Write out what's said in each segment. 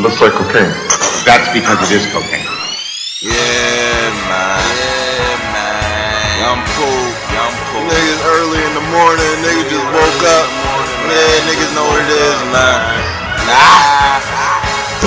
It looks like cocaine. That's because it is cocaine. Yeah, man. Yeah, man. Young Pooh. Young Pooh. Niggas early in the morning. Niggas just woke up. Yeah, niggas know what it is, man. Nah.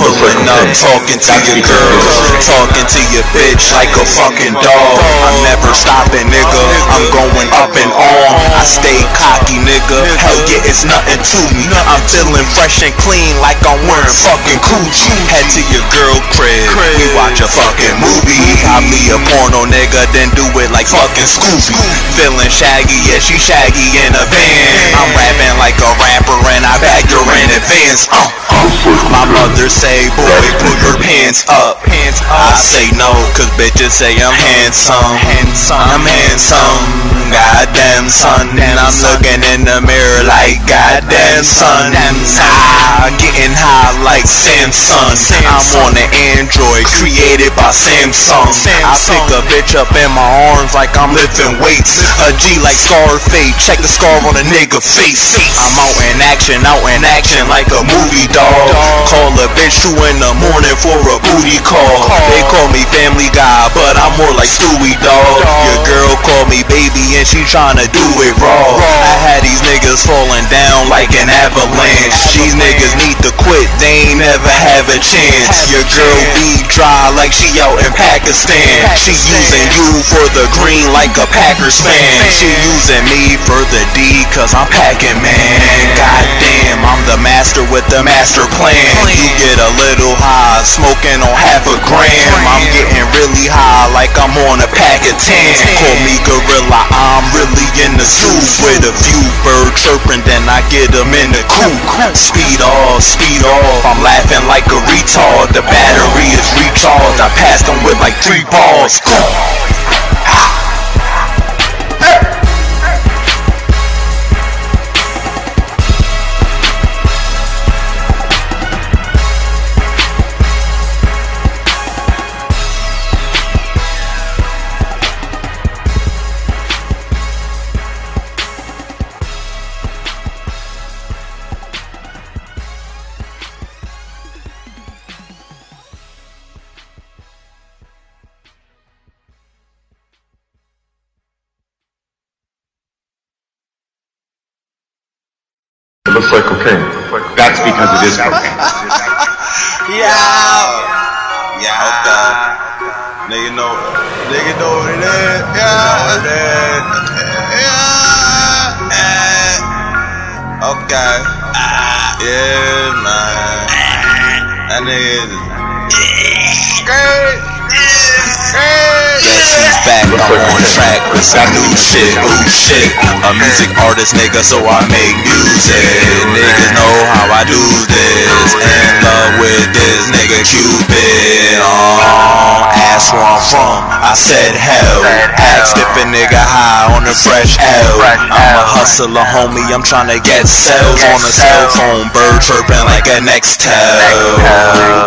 Up, talking to your girl, talking to your bitch like a fucking dog. I'm never stopping, nigga. I'm going up and on. I stay cocky, nigga. Hell yeah, it's nothing to me. I'm feeling fresh and clean like I'm wearing fucking Gucci. Head to your girl crib, we watch a fucking movie. I me a porno nigga, then do it like fucking Scooby. Feeling shaggy, yeah, she shaggy in a van. I'm rapping like a rapper and I bag her in advance. Uh, uh. My mother say, boy, put your pants up. Pants up. I say no, cause bitches say I'm handsome, handsome. I'm handsome. Goddamn son, and I'm looking in the mirror like goddamn son. Ah, getting high like Samsung. I'm on an Android created by Samsung. I pick a bitch up in my arms like I'm lifting weights. A G like Scarface, check the scar on a nigga face. I'm out in action, out in action like a movie dog. Call a bitch two in the morning for a booty call. They call me Family Guy, but I'm more like Stewie dog. Your girl call me baby and she tryna do it raw. I had these niggas falling down like an avalanche. These niggas need to quit, they ain't never have a chance. Your girl be dry like she out in Pakistan. She using you for the green like a Packers fan. She using me for the D cause I'm packing man. Goddamn, I'm the master with the master plan. You get a little high, smoking on half a gram. I'm getting really high like I'm on a pack of 10. Call me gorilla, I'm really in the zoo. With a few bird chirping, then I get them in the coop. Speed off, speed off, I'm laughing like a retard. The battery is recharged, I passed them with like three balls. It looks like cocaine. That's because it is cocaine. Yeah. Yeah. Okay. Nigga know. Nigga know what it is. Yeah. Yeah. Okay. Yeah, man. That nigga. is Great. She's back, I'm on track with some new shit, ooh shit. A music artist, nigga, so I make music. Niggas know how I do this. In love with this nigga Cupid. Oh, ask where I'm from. I said hell. Asked if a nigga high on the fresh L. I'm a hustler, homie. I'm tryna get sales on a cell phone. Bird chirping like a Nextel.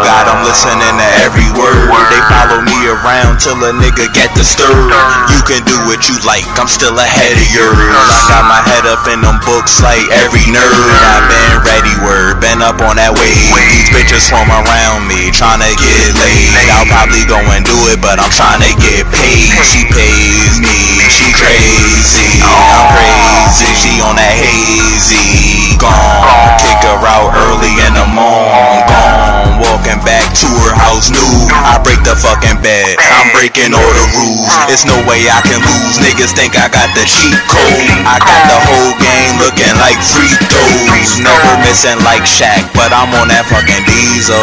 God, I'm listening to every word. They follow me around till a nigga get disturbed. You can do what you like, I'm still ahead of yours. I got my head up in them books like every nerd. I've been ready, word, been up on that wave. These bitches swarm around me tryna get laid. I'll probably go and do it, but I'm tryna get paid. She pays me, she crazy. I'm crazy, she on that hazy. Gone, kick her out early in the morning. Gone, walking back to her house nude. I break the fucking bed, I'm breaking all the rules. It's no way I can lose. Niggas think I got the cheat code. I got the whole game looking like free throws. Never missing like Shaq, but I'm on that fucking diesel.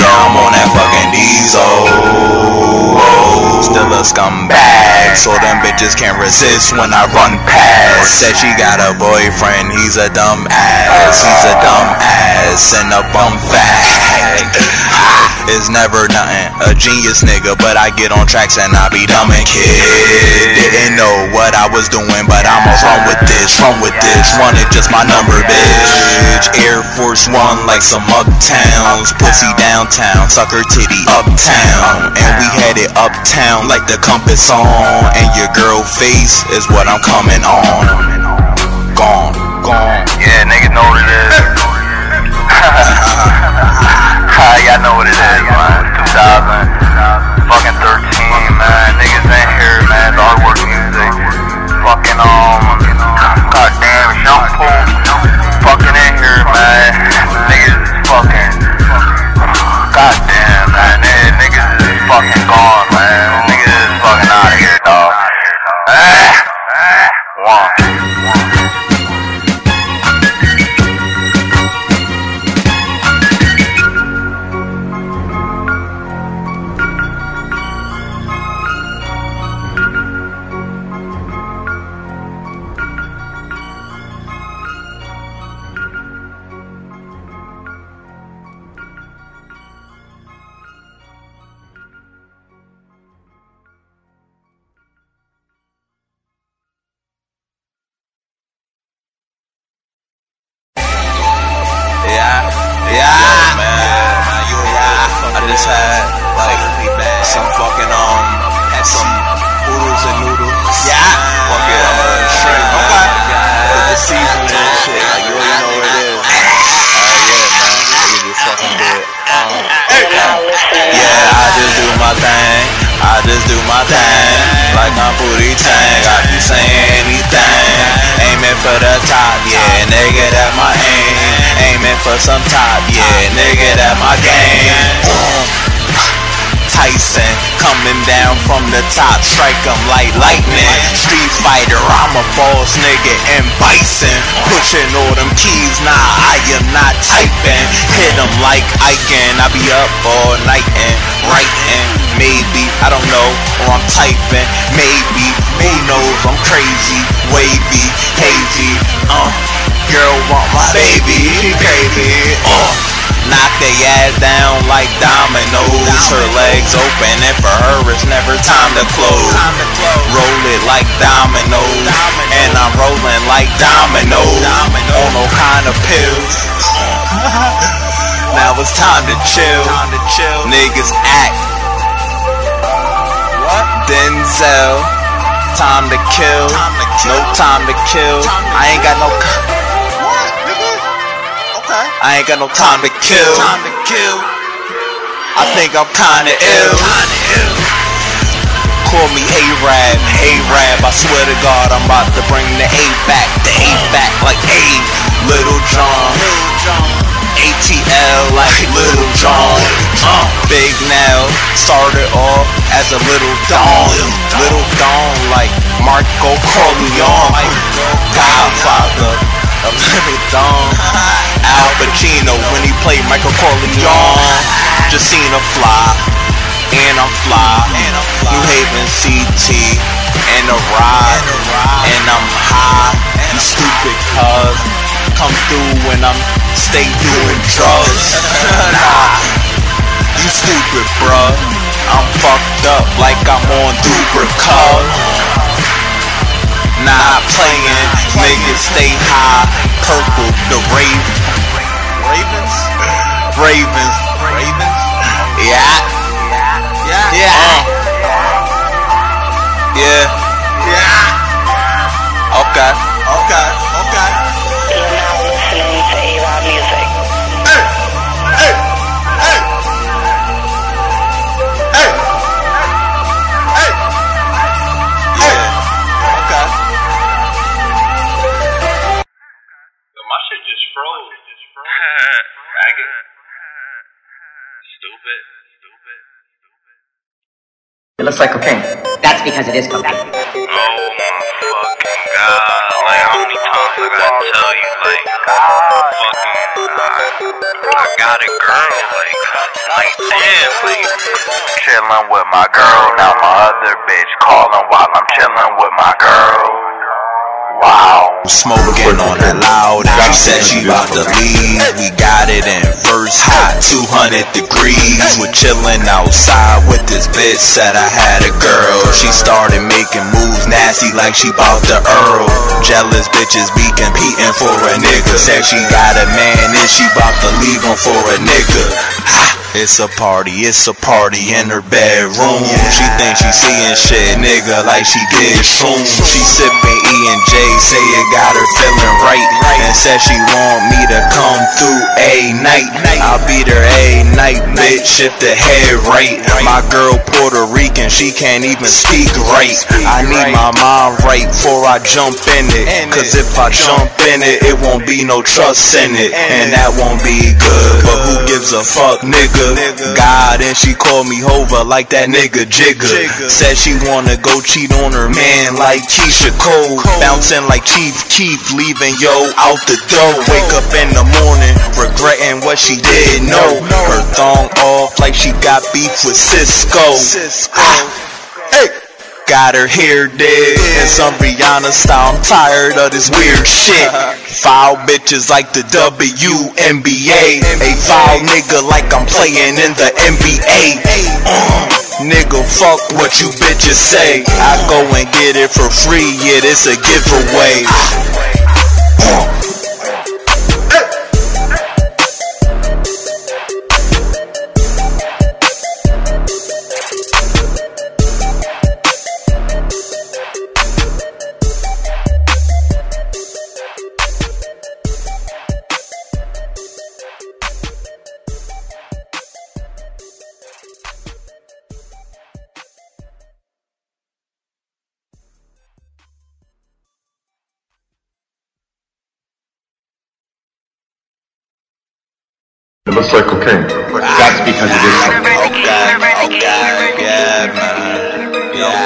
Yeah, I'm on that fucking diesel. Still a scumbag, so them bitches can't resist when I run past. Said she got a boyfriend, he's a dumb ass. He's a dumb ass and a bum fag. It's never nothing, a genius nigga, but I get on tracks and I be dumb and kid. Didn't know what I was doing, but I'ma run with this, run with this. Run it just my number, bitch. Air Force One like some uptowns, pussy downtown, sucker titty uptown, and we headed uptown sound like the compass on And your girl face is what I'm coming on. Gone, gone. Yeah, nigga know what it is. Y'all know what it is, man. 2000 Fucking 13, man. Niggas in here, man. It's work music. Fucking, um Goddamn, shampoo Fucking I'm booty tang. I be saying anything. Aiming for the top, yeah, nigga, that my aim. Aiming for some top, yeah, nigga, that my game. Tyson coming down from the top, strike 'em like lightning. Street fighter, I'm a boss nigga M. Bison. Pushing all them keys, nah, I am not typing. Hit 'em like Iken, I be up all night and writing. Maybe, I don't know, or I'm typing. Maybe, who knows, I'm crazy, wavy, hazy. Uh, my baby, she crazy. Uh. Knock they ass down like dominoes. Her legs open, and for her it's never time to close. Roll it like dominoes, and I'm rolling like dominoes. On no kind of pills. now it's time to chill. Niggas act. What Denzel. Time to kill. No time to kill. I ain't got no. I ain't got no time to kill. Time to kill. I think I'm kinda ill. Call me A-Rab, A-Rab. I swear to God, I'm about to bring the A back, the A back like A. Little John. ATL like Little John. Uh, Big Nell started off as a little Don. Little Don like Marco Corleone. Godfather of Little Don. Al Pacino when he played Michael Corleone. Justina Fly, and I'm fly. New Haven CT, and a ride, and I'm high. You stupid cuz come through when I'm stay doing drugs. nah, you stupid bruh. I'm fucked up like I'm on Duper Not playing, niggas stay high. Purple, the Raven. Ravens? Ravens. Ravens? Yeah. Yeah. Yeah. Yeah. Yeah. Okay. Okay. Okay. Looks like cocaine. That's because it is cocaine. Oh my fucking god. Like, how many times I gotta tell you, like, fucking, uh, I got a girl, like, like, damn, like, Chillin' with my girl, now my other bitch calling while I'm chillin' with my girl. Wow. Smoking on that loud, and she said she about to leave. We got it in first hot, 200 degrees. We're chilling outside with this bitch. Said I had a girl. She started making moves nasty like she bout to Earl. Jealous bitches be competing for a nigga. Said she got a man and she bout to leave him for a nigga. It's a party, it's a party in her bedroom. She thinks she seeing shit, nigga, like she did shrooms. She sipping E and J, say it got her feeling right, and said she want me to come through a night. I'll be there a night, bitch. shift the head right. My girl Puerto Rican, she can't even speak right. I need my mind right before I jump in it. Cause if I jump in it, it won't be no trust in it. And that won't be good. But who gives a fuck, nigga? God, and she called me Hova like that nigga Jigga. Said she wanna go cheat on her man like Keyshia Cole. Bouncing like Chief Keef, leaving yo out the door. Wake up in the morning, regretting what she did. No, her thong off like she got beef with Sisqo. Ah. Got her hair dead and some Rihanna style. I'm tired of this weird shit. Foul bitches like the WNBA. A foul nigga like I'm playing in the NBA. Uh, nigga, fuck what you bitches say. I go and get it for free. Yeah, this a giveaway. Uh, looks like cocaine. That's because it is cocaine. Okay, okay, yeah, man. Yeah,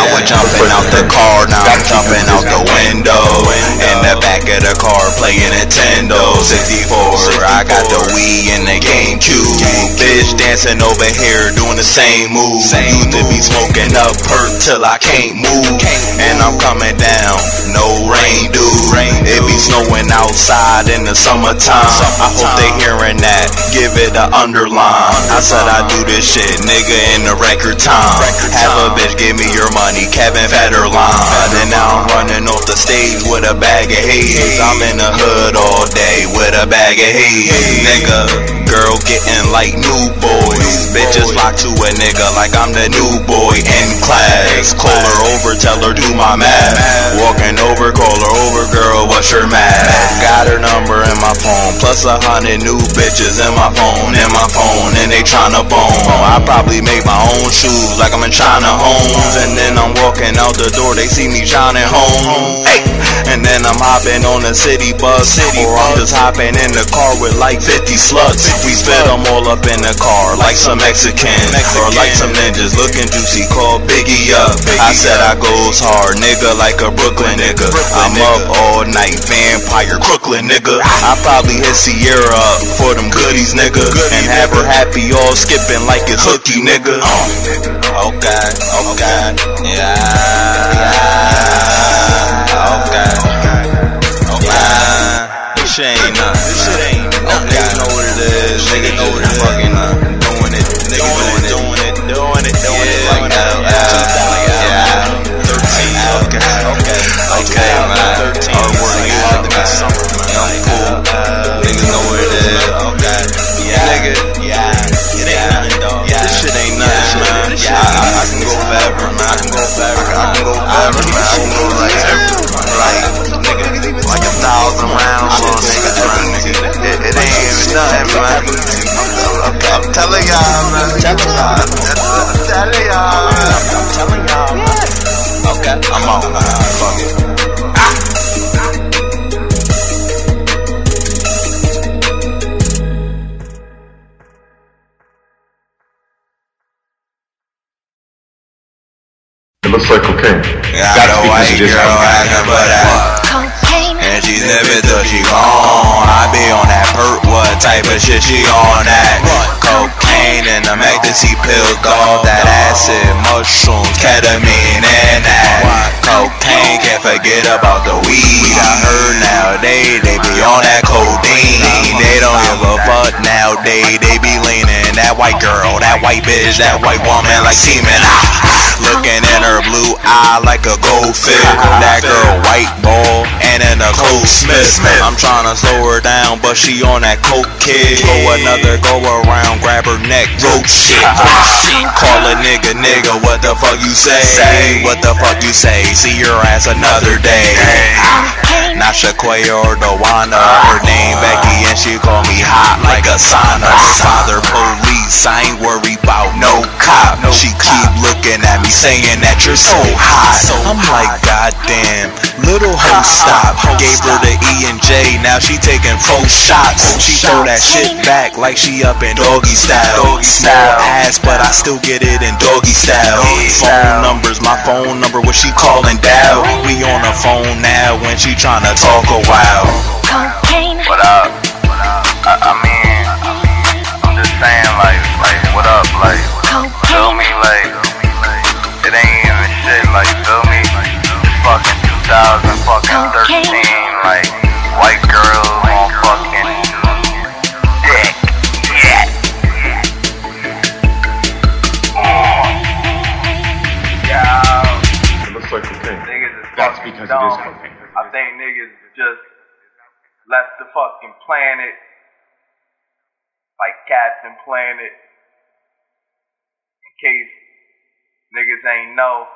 I was jumping out the car, now I'm jumping out the window. In the back of the car, playing Nintendo 64. I got the Wii and the GameCube. Bitch dancing over here, doing the same move. Used to be smoking up perk till I can't move. And I'm coming down, no rain, dude. It be snowing outside in the summertime. I hope they hearing that. Give it a underline. I said I do this shit, nigga, in the record time. Have a bitch give me your money, Kevin Federline. And now I'm running off the stage with a bag of haze. I'm in the hood all day with a bag of haze. Nigga, girl getting like new boys. Bitches flock to a nigga like I'm the new boy in class. Call her over, tell her do my math. Walking over, call her over, girl, what's your math? Got her number in my phone, plus a hundred new bitches in my phone, in my phone, and they tryna bone. I probably make my own shoes like I'm in China homes, and then I'm walking out the door, they see me shining home. Hey. And then I'm hopping on a city bus, city or I'm just hopping in the car with like 50 sluts. We fit them all up in the car like some Mexicans or like some ninjas looking juicy. Call Biggie up. I said I goes hard, nigga, like a Brooklyn nigga. I'm up all night, vampire Brooklyn nigga. I probably hit Sierra up for them goodies, nigga, and have her happy all skipping like it's hooky, nigga. Oh, okay, okay, yeah, okay. Yeah, this shit ain't nothing. This. Niggas know what it is. Niggas know what it. Fucking nothing, man. I'm, I'm telling y'all, man. I'm telling y'all. I'm telling y'all. I'm telling y'all, man. Okay, I'm on. Fuck it. It looks like cocaine. Got That's a because it is girl acting for that. Living till she gone. I be on that perk, what type of shit she on that? Cocaine and them ecstasy pills, dog. That acid, mushrooms, ketamine, and that. Cocaine, can't forget about the weed. I heard nowadays they be on that codeine. They don't give a fuck, nowadays they be leaning that white girl, that white bitch, that white woman like semen. Ah, looking in her blue eye like a goldfish. That girl cold Smith. I'm trying to slow her down, but she on that coke kid. Go another go around, grab her neck, rope shit. Call a nigga nigga, what the fuck you say? What the fuck you say? See your ass another day. Not Shaquaya or Dawana, her name Becky and she call me hot like a sauna. Father police, I ain't worried about no cop. She keep looking at me saying that you're so hot. I'm like, goddamn, little hoe stop. Gave her the E and J, now she taking four shots. She throw that shit back like she up in doggy style. Small ass, but I still get it in doggy style. Phone numbers, my phone number, what she calling down. We on the phone now when she tryna talk a while. cocaine What up? I, I mean, left the fucking planet like Captain Planet. In case niggas ain't know.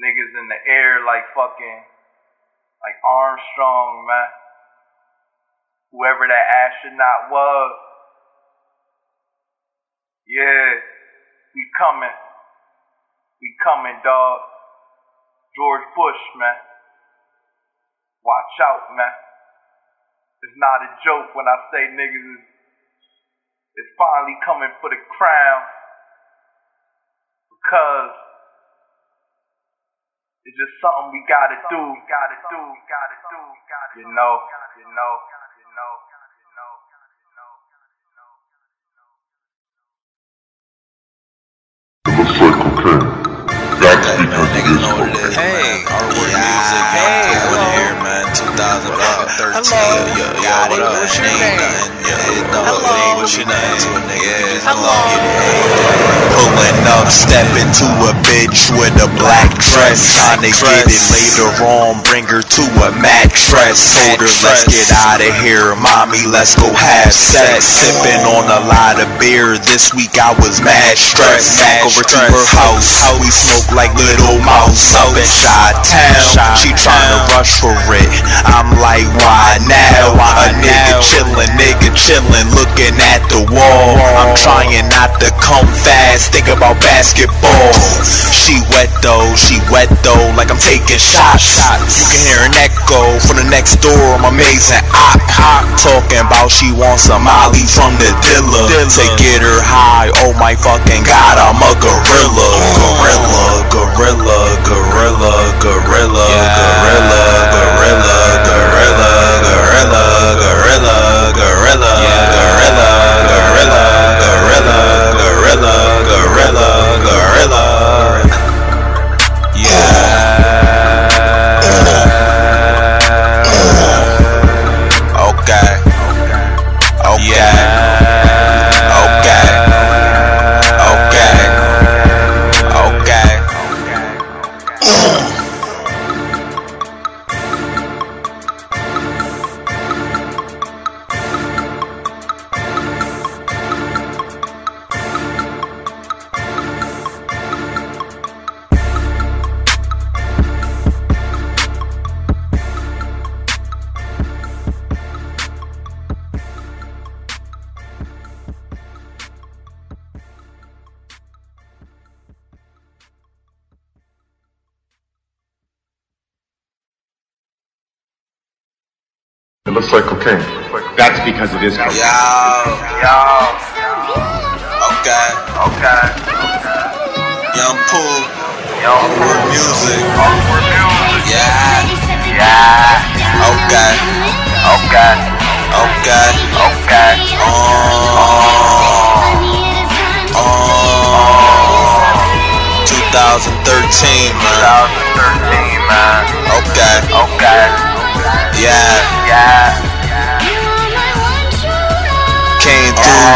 Niggas in the air like fucking like Armstrong, man. Whoever that astronaut was. Yeah, we coming. We coming, dog. George Bush, man. Watch out, man. It's not a joke when I say niggas is, is finally coming for the crown. Because it's just something we gotta do, gotta do, gotta do, gotta You know, you know, you know, you know, you know, you know. It looks like cocaine. That's because it is cocaine. Hey, artwork music, hey, over here, man. 2013. Hello. Yeah, yeah, what up? What's your name? Yeah, no, Hello. What's your name? To a nigga, Hello. Pulling up, step into a bitch with a black dress. Trying to get it later on, bring her to a mattress. Told her, let's get out of here, mommy, let's go have sex. Sipping on a lot of beer, this week I was mad stressed. Back over to her house, we smoke like little mouse up in Chi-Town. She tryna rush for it, I'm like, why now? A nigga chillin', nigga chillin', looking at the wall. I'm trying not to come fast, think about basketball. She wet though, she wet though, like I'm taking shots. You Can hear an echo from the next door, I'm amazing. hot, pop talking about she wants some Molly from the dealer to get her high. Oh my fucking god, I'm a gorilla, gorilla, gorilla, gorilla, gorilla, gorilla, gorilla. gorilla. That's because it is cocaine. Yo. Yo, Okay. okay. Young Pooh. Yo, Word music. awkward music. Yeah. Yeah, Okay. okay, Okay. okay. Oh. Oh. 2013, man. 2013, man. Okay. Okay, Yeah. yeah.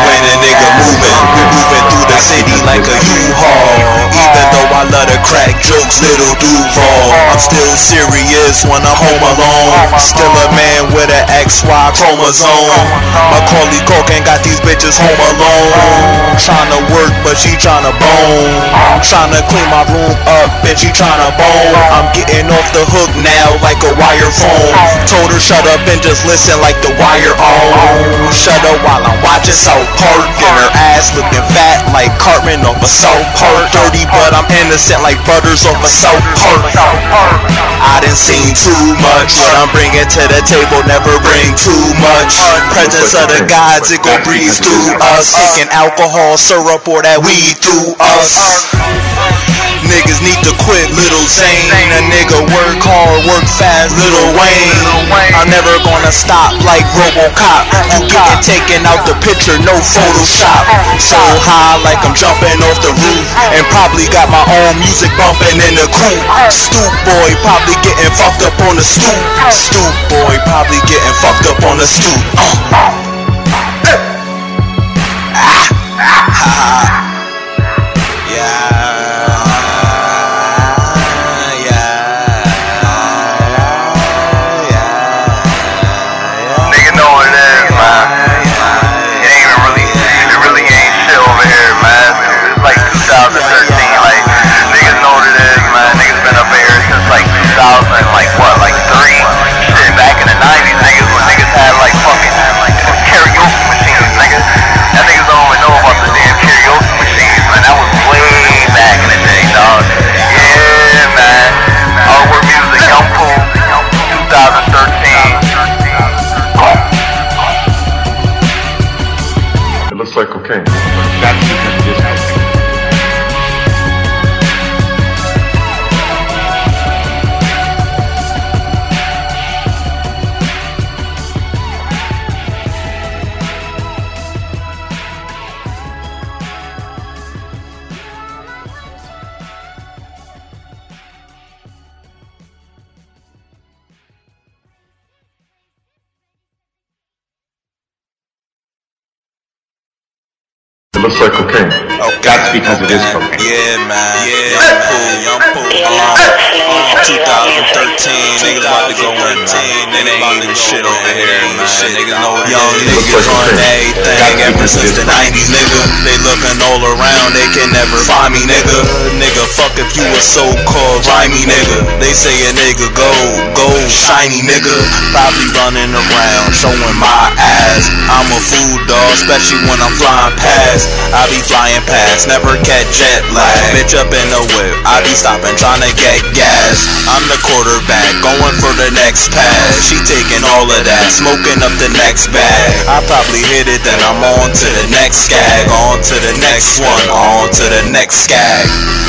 When a nigga moving. We moving through the city like a U-Haul. Even though I love to crack jokes, little Duval. I'm still serious when I'm home alone. Still a man with an XY chromosome. Macaulay Culkin got these bitches home alone. Tryna work, but she tryna bone. Tryna clean my room up, and she tryna bone. I'm getting off the hook now like a wire phone. Told her shut up and just listen like the wire on. Shut up while I'm watching South Park. And her ass looking fat like Cartman a South Park. Dirty, but I'm innocent like Butters a South Park. I done seen too much. What I'm bringing to the table never bring too much. Presence of the gods, it gon' breeze through us. Taking alcohol, syrup, or that weed through us. Niggas need to quit, little Zane. A nigga work hard, work fast, little Wayne. I'm never gonna stop like Robocop. You getting taken out the picture, no Photoshop. So high like I'm jumping off the roof. And probably got my own music bumping in the coupe. Stoop boy, probably getting fucked up on the stoop. Stoop boy, probably getting fucked up on the stoop. Uh. Like cocaine. That's because it is cocaine. Yeah, man. Yeah, young pool, young pool. Uh, uh, 2013, niggas about to go in, man. It ain't even shit over here, man. Niggas know young niggas on everything ever since the 90s, nigga. They looking all around, they can never find me, nigga. Nigga, fuck if you a so-called rhymey, nigga. They say a nigga gold, gold, shiny, nigga. Probably running around, showing my ass. I'm a fool dog, especially when I'm flying past. I be flying past, never catch jet lag. Bitch up in the whip, I be stopping, trying to get gas. I'm the quarterback, going for the next pass. She taking all of that, smoking up the next bag. I probably hit it, then I'm on to the next gag on to the next one, on to the next gag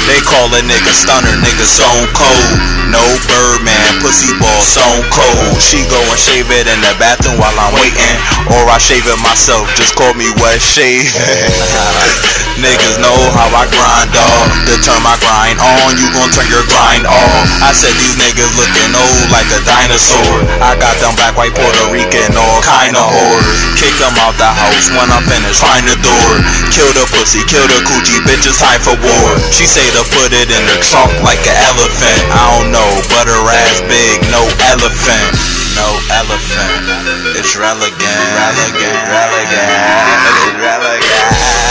They call a nigga stunner, nigga stone cold. No Birdman, pussy ball stone cold. She go and shave it in the bathroom while I'm waiting, or I shave it myself. Just call me wet shave. Niggas know how I grind, dog. To turn my grind on, you gon' turn your grind off. I said these niggas looking old like a dinosaur. I got them black, white, Puerto Rican, all kinda whores. Kick them out the house when I'm finished, find the door. Kill the pussy, kill the coochie, bitch, it's time for war. She say to put it in the trunk like an elephant. I don't know, but her ass big, no elephant. No elephant. It's relegant. Relegant. Relegant. It's.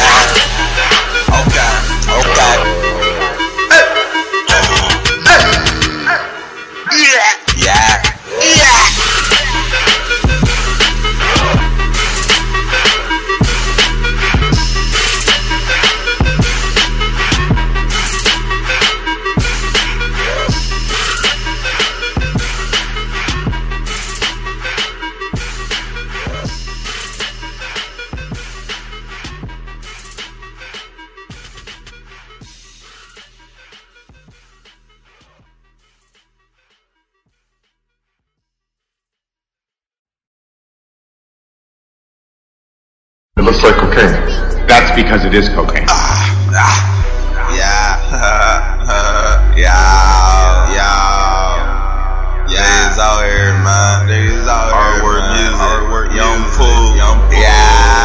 It's like cocaine. That's because it is cocaine. Uh, uh, yeah. Uh, yeah. Yeah. Yeah. Niggas out here, man. Niggas out here. Hard work music. Hard work Young fool. Young fool. Yeah.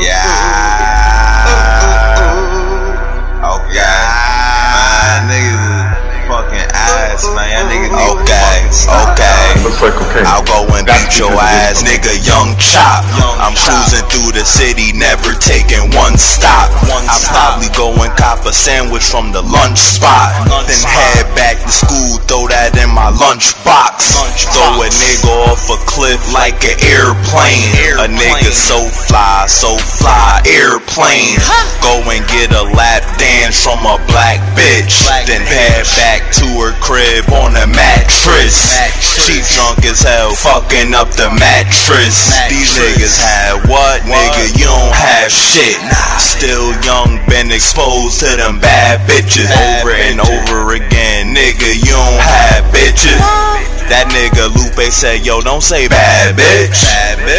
Yeah. Okay. Man, niggas fucking ass, man. Y'all niggas okay cocaine. I'll go and That's beat your ass, nigga. Young chop. I'm cruising through the city, never taking one stop. I'm probably go and cop a sandwich from the lunch spot. Then head back to school, throw that in my lunch box. Throw a nigga off a cliff like an airplane. A nigga so fly, so fly, airplane. Go and get a lap dance from a black bitch. Then head back to her crib on a mattress. She drunk as hell, fucking up the mattress. These niggas had what? Nigga, you don't have shit. Nah, Still young, been exposed to them bad bitches. Over and over again, nigga, you don't have bitches. That nigga Lupe said, yo, don't say bad bitch.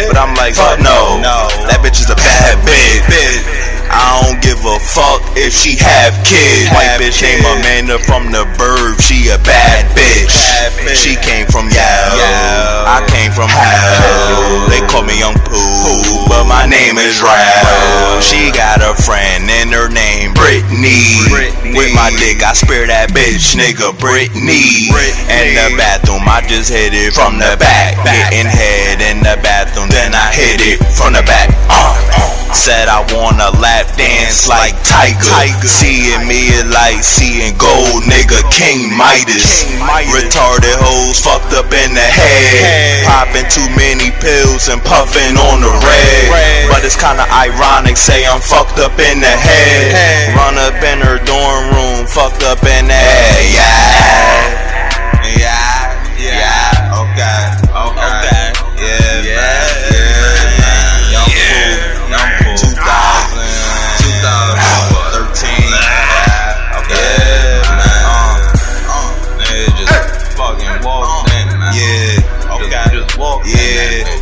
But I'm like, fuck no. That bitch is a bad bitch. I don't give a fuck if she have kids. White bitch named Amanda from the burb. She a bad bitch. She came from Yale. I came from hell. They call me Young Pooh, but my name is Rap. She got a friend and her name Brittany. With my dick, I spear that bitch, nigga Britney. In the bathroom, I just hit it from the back. Getting head in the bathroom, then I hit it from the back. Uh, Said I wanna lap dance like Tiger. Seeing me is like seeing gold, nigga. King Midas. Retarded hoes fucked up in the head. Popping too many pills and puffing on the red. But it's kinda ironic, say I'm fucked up in the head. Run up in her dorm room, fucked up in that, hey, yeah. yeah. Yeah, yeah, okay, okay, yeah, yeah, man. 2000, 2013, yeah, yeah, uh, uh. just in, man, yeah, okay, just in, yeah.